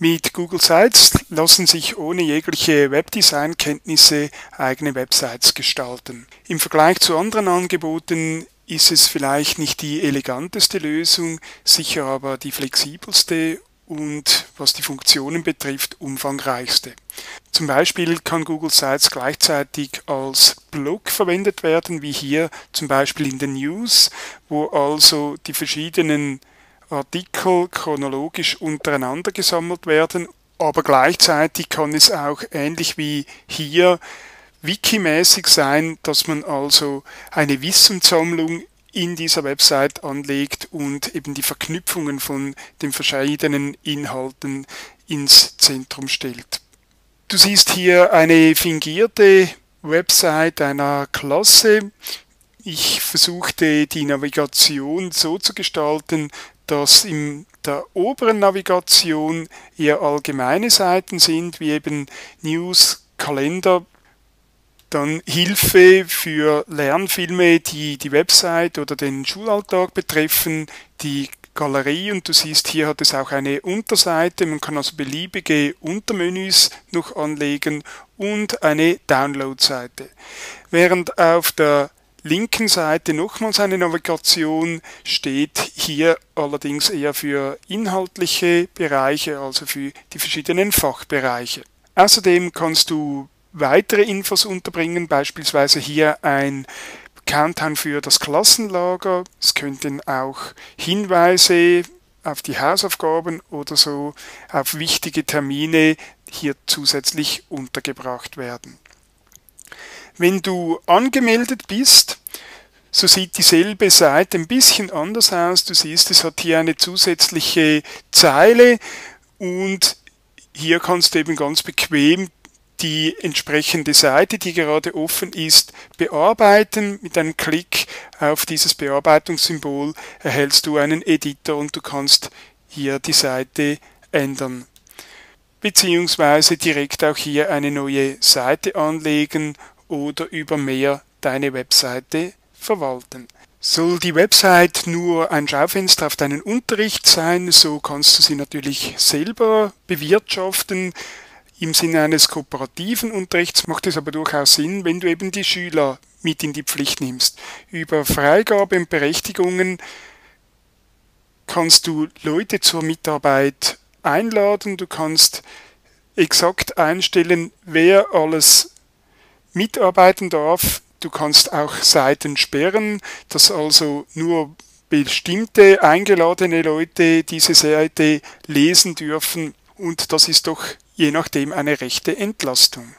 Mit Google Sites lassen sich ohne jegliche Webdesign-Kenntnisse eigene Websites gestalten. Im Vergleich zu anderen Angeboten ist es vielleicht nicht die eleganteste Lösung, sicher aber die flexibelste und was die Funktionen betrifft umfangreichste. Zum Beispiel kann Google Sites gleichzeitig als Blog verwendet werden, wie hier zum Beispiel in den News, wo also die verschiedenen Artikel chronologisch untereinander gesammelt werden, aber gleichzeitig kann es auch ähnlich wie hier wikimäßig sein, dass man also eine Wissenssammlung in dieser Website anlegt und eben die Verknüpfungen von den verschiedenen Inhalten ins Zentrum stellt. Du siehst hier eine fingierte Website einer Klasse. Ich versuchte die Navigation so zu gestalten, dass in der oberen Navigation eher allgemeine Seiten sind, wie eben News, Kalender, dann Hilfe für Lernfilme, die die Website oder den Schulalltag betreffen, die Galerie und du siehst, hier hat es auch eine Unterseite, man kann also beliebige Untermenüs noch anlegen und eine Download-Seite. Während auf der linken Seite nochmals eine Navigation steht hier allerdings eher für inhaltliche Bereiche, also für die verschiedenen Fachbereiche. Außerdem kannst du weitere Infos unterbringen, beispielsweise hier ein Countdown für das Klassenlager. Es könnten auch Hinweise auf die Hausaufgaben oder so auf wichtige Termine hier zusätzlich untergebracht werden. Wenn du angemeldet bist, so sieht dieselbe Seite ein bisschen anders aus. Du siehst, es hat hier eine zusätzliche Zeile und hier kannst du eben ganz bequem die entsprechende Seite, die gerade offen ist, bearbeiten. Mit einem Klick auf dieses Bearbeitungssymbol erhältst du einen Editor und du kannst hier die Seite ändern. Beziehungsweise direkt auch hier eine neue Seite anlegen oder über mehr deine Webseite verwalten. Soll die Website nur ein Schaufenster auf deinen Unterricht sein, so kannst du sie natürlich selber bewirtschaften. Im Sinne eines kooperativen Unterrichts macht es aber durchaus Sinn, wenn du eben die Schüler mit in die Pflicht nimmst. Über Freigabe und Berechtigungen kannst du Leute zur Mitarbeit einladen, du kannst exakt einstellen, wer alles mitarbeiten darf. Du kannst auch Seiten sperren, dass also nur bestimmte eingeladene Leute diese Seite lesen dürfen und das ist doch je nachdem eine rechte Entlastung.